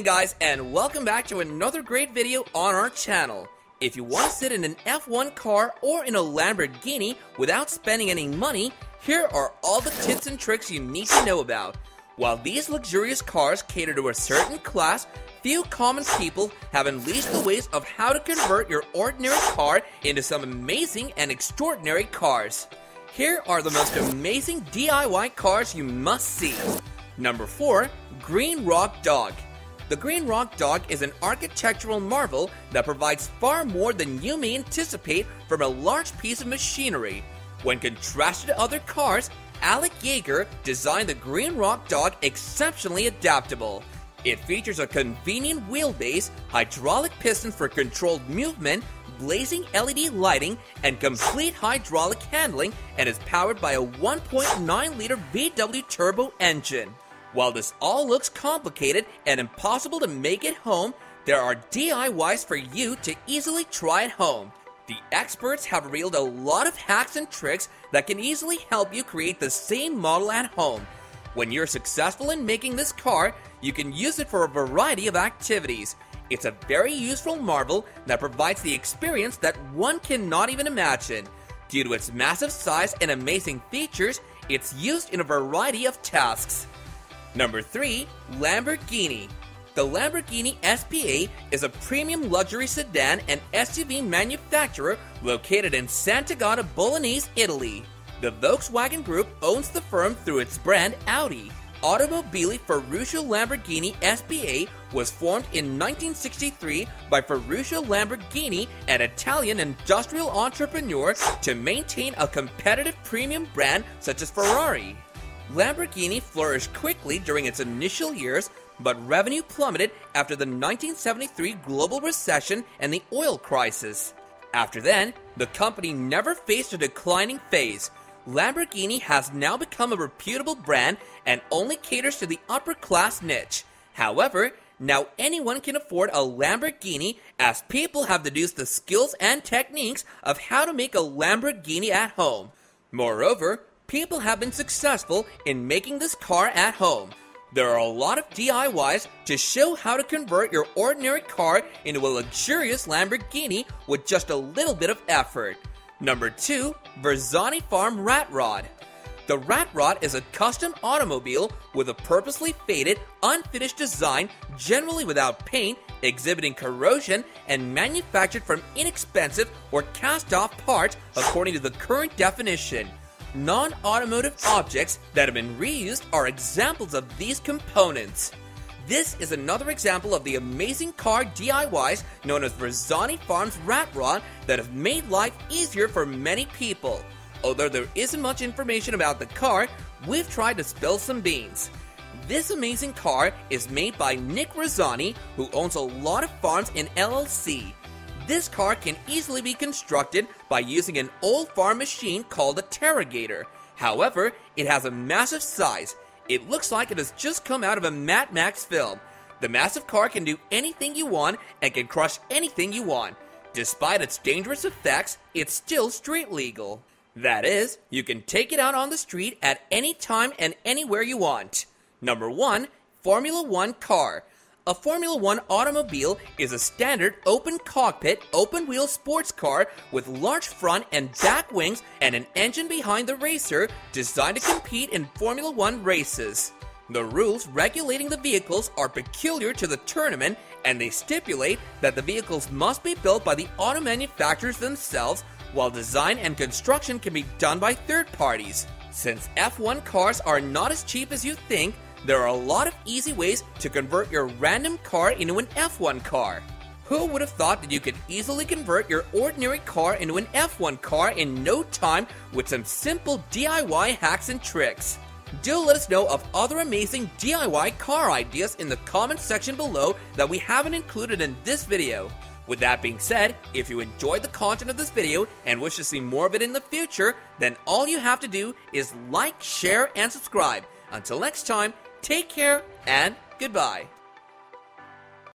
morning guys and welcome back to another great video on our channel. If you want to sit in an F1 car or in a Lamborghini without spending any money, here are all the tips and tricks you need to know about. While these luxurious cars cater to a certain class, few common people have unleashed the ways of how to convert your ordinary car into some amazing and extraordinary cars. Here are the most amazing DIY cars you must see. Number 4. Green Rock Dog The Green Rock Dog is an architectural marvel that provides far more than you may anticipate from a large piece of machinery. When contrasted to other cars, Alec Yeager designed the Green Rock Dog exceptionally adaptable. It features a convenient wheelbase, hydraulic pistons for controlled movement, blazing LED lighting, and complete hydraulic handling, and is powered by a 1.9 liter VW turbo engine. While this all looks complicated and impossible to make at home, there are DIYs for you to easily try at home. The experts have revealed a lot of hacks and tricks that can easily help you create the same model at home. When you're successful in making this car, you can use it for a variety of activities. It's a very useful marvel that provides the experience that one cannot even imagine. Due to its massive size and amazing features, it's used in a variety of tasks. Number 3. Lamborghini The Lamborghini SPA is a premium luxury sedan and SUV manufacturer located in Sant'Agata Bolognese, Italy. The Volkswagen Group owns the firm through its brand Audi. Automobili Ferruccio Lamborghini SPA was formed in 1963 by Ferruccio Lamborghini, an Italian industrial entrepreneur, to maintain a competitive premium brand such as Ferrari. Lamborghini flourished quickly during its initial years, but revenue plummeted after the 1973 global recession and the oil crisis. After then, the company never faced a declining phase. Lamborghini has now become a reputable brand and only caters to the upper class niche. However, now anyone can afford a Lamborghini as people have deduced the skills and techniques of how to make a Lamborghini at home. Moreover, people have been successful in making this car at home. There are a lot of DIYs to show how to convert your ordinary car into a luxurious Lamborghini with just a little bit of effort. Number 2. Verzani Farm Rat Rod The Rat Rod is a custom automobile with a purposely faded, unfinished design, generally without paint, exhibiting corrosion, and manufactured from inexpensive or cast off parts according to the current definition. Non automotive objects that have been reused are examples of these components. This is another example of the amazing car DIYs known as Verzani Farms Rat Rod that have made life easier for many people. Although there isn't much information about the car, we've tried to spill some beans. This amazing car is made by Nick Verzani, who owns a lot of farms in LLC. This car can easily be constructed by using an old farm machine called a Terragator. However, it has a massive size. It looks like it has just come out of a Mad Max film. The massive car can do anything you want and can crush anything you want. Despite its dangerous effects, it's still street legal. That is, you can take it out on the street at any time and anywhere you want. Number 1. Formula 1 car. A Formula One automobile is a standard open cockpit, open wheel sports car with large front and back wings and an engine behind the racer designed to compete in Formula One races. The rules regulating the vehicles are peculiar to the tournament and they stipulate that the vehicles must be built by the auto manufacturers themselves while design and construction can be done by third parties. Since F1 cars are not as cheap as you think, there are a lot of easy ways to convert your random car into an F1 car. Who would have thought that you could easily convert your ordinary car into an F1 car in no time with some simple DIY hacks and tricks? Do let us know of other amazing DIY car ideas in the comment section below that we haven't included in this video. With that being said, if you enjoyed the content of this video and wish to see more of it in the future, then all you have to do is like, share, and subscribe. Until next time, Take care and goodbye.